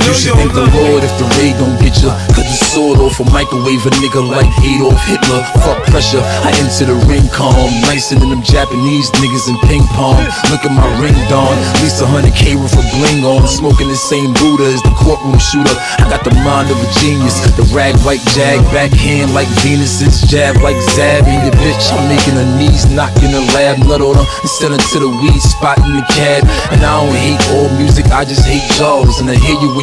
You should thank the Lord if the raid don't get ya. Cut the sword off a microwave a nigga like Adolf Hitler. Fuck pressure, I enter the ring calm. Nicer than them Japanese niggas in ping pong. Look at my ring dawn, at least a hundred K worth of bling on. Smoking the same Buddha as the courtroom shooter. I got the mind of a genius. The rag white jag, backhand like Venus's jab like Zab. And your bitch, I'm making her knees knock in the lab. Nut on her and sell her to the weed spot in the cab. And I don't hate old music, I just hate jaws. And I hear you when